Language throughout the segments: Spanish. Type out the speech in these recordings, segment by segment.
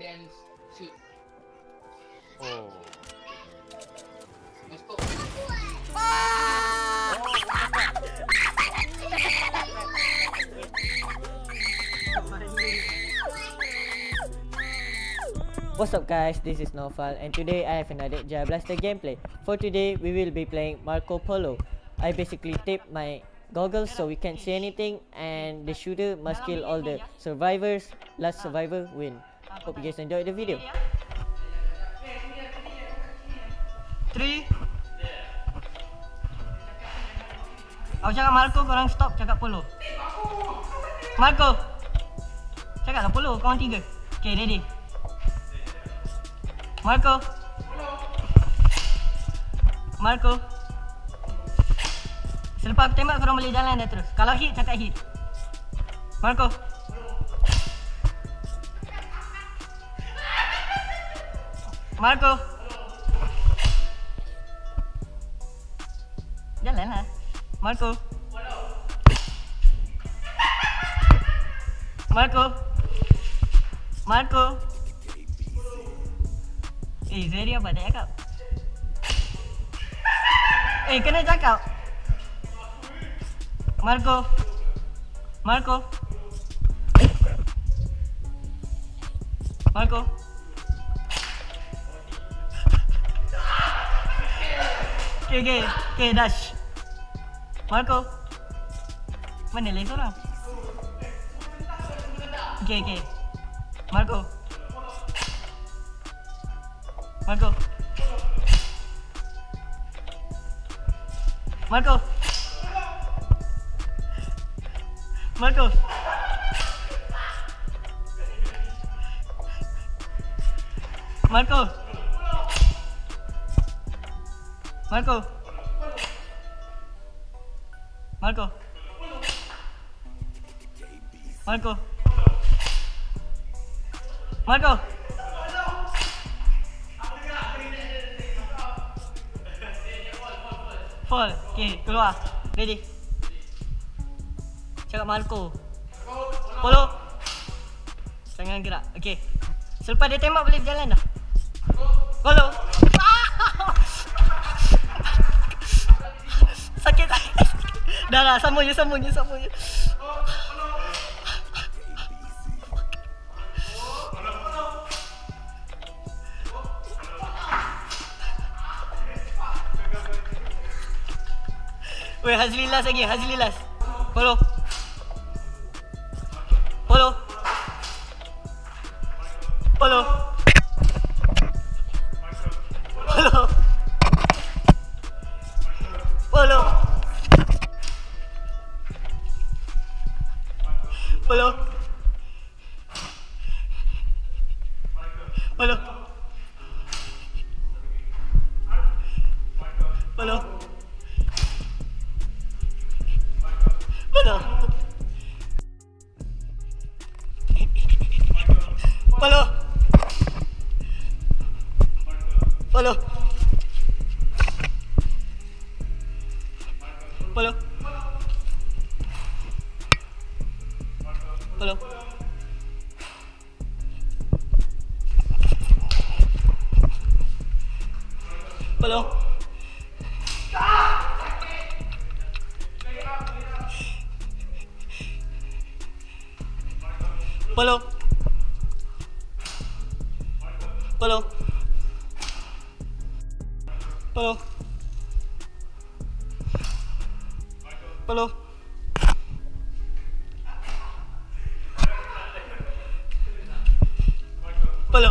dance. Oh. What's up guys, this is Nofal and today I have another Jaya Blaster gameplay. For today, we will be playing Marco Polo. I basically taped my goggles so we can't see anything and the shooter must kill all the survivors. Last survivor win. Hope you guys enjoyed the video. Three. Aku cakap Marco korang stop cakap polo. Marco. Cakaplah polo korang tiga. Okay ready. Marco. Marco. Selepas aku tembak korang boleh jalan dah terus. Kalau hit cakap hit. Marco. Marco. Jalanlah. Marco. Marco. Marco. Eh, Zeri apa tak cakap? Eh, kena cakap. Marco. Marco. Marco. ¿Qué, qué? ¿Qué, Dash? Marco. Bueno, ¿le hizo no? ¿Qué, qué? Marco. Marco. Marco. Marcos. Marcos. Marco, Marco, Marcos. Marcos. Fall, okay, keluar. Ready. Cakap Marco. Polo. Jangan gerak. Okay. Selepas dia tembak boleh berjalan dah. Polo. Sakit sakit. Dah dah, sambung je, sambung je, sambung je. Weh, Hazli last lagi, Hazli last. Polo. Polo. Polo. Polo. Polo. Polo. Polo. Polo. Polo. Polo. Polo. Polo. Polo. Polo. Polo. Palo. Palo. Palo.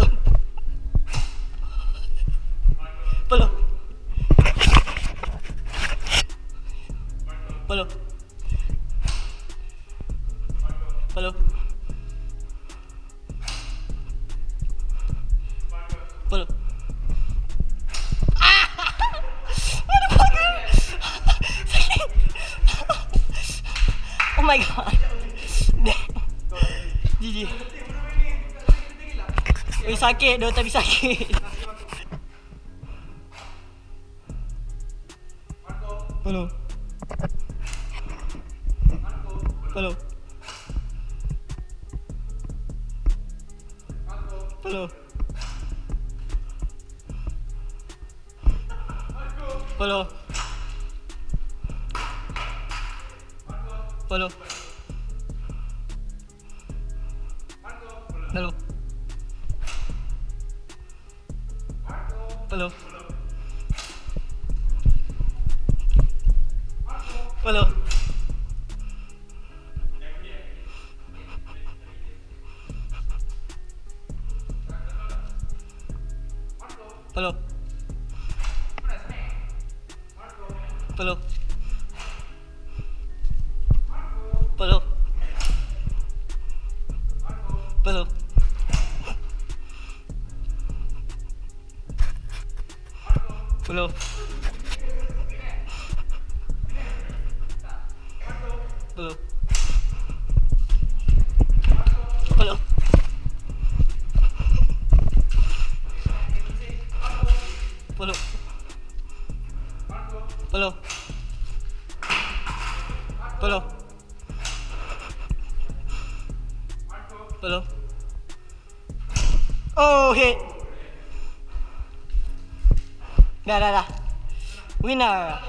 Palo. Palo. Palo. my god. Gigi. Eh sakit, dua tapi sakit. Hello. Hello. Hello. Hello. Hello. Polo. Marco. Polo. Marco. Polo. Marco. Polo. Polo. Polo. Polo. Hello. Hello. Hello. Hello. Hello. Hello. Hello. Oh, hit. Dah, dah, dah. Winner.